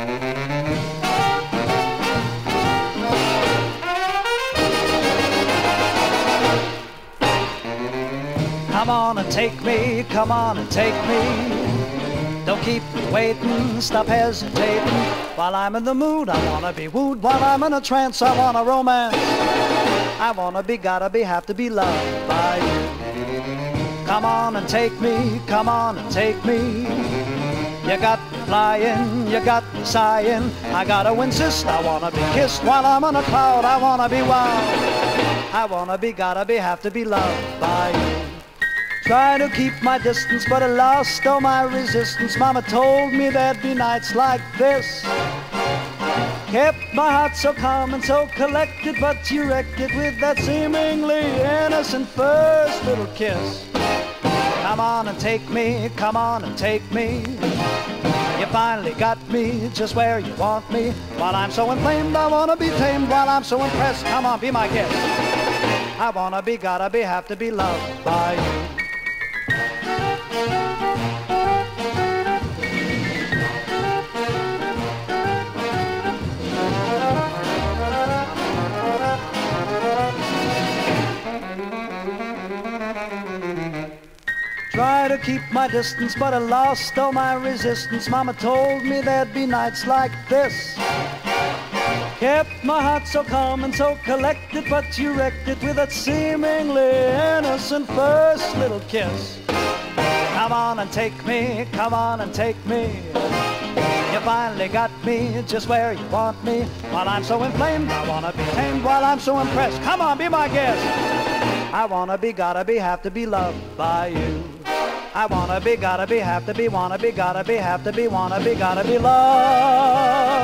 Come on and take me, come on and take me. Don't keep waiting, stop hesitating. While I'm in the mood, I wanna be wooed. While I'm in a trance, I wanna romance. I wanna be, gotta be, have to be loved by you. Come on and take me, come on and take me. You got flying, you got sighing. I gotta insist, I wanna be kissed while I'm on a cloud. I wanna be wild. I wanna be, gotta be, have to be loved by you. Try to keep my distance, but I lost all my resistance. Mama told me there'd be nights like this. Kept my heart so calm and so collected, but you wrecked it with that seemingly innocent first little kiss. Come on and take me, come on and take me. You finally got me just where you want me. While I'm so inflamed, I wanna be tamed. While I'm so impressed, come on, be my guest. I wanna be, gotta be, have to be loved by you. Try to keep my distance, but I lost all my resistance. Mama told me there'd be nights like this. Kept my heart so calm and so collected, but you wrecked it with that seemingly innocent first little kiss. Come on and take me, come on and take me. You finally got me just where you want me. While I'm so inflamed, I wanna be tamed. While I'm so impressed, come on, be my guest. I wanna be, gotta be, have to be loved by you. I wanna be, gotta be, have to be, wanna be, gotta be, have to be, wanna be, gotta be loved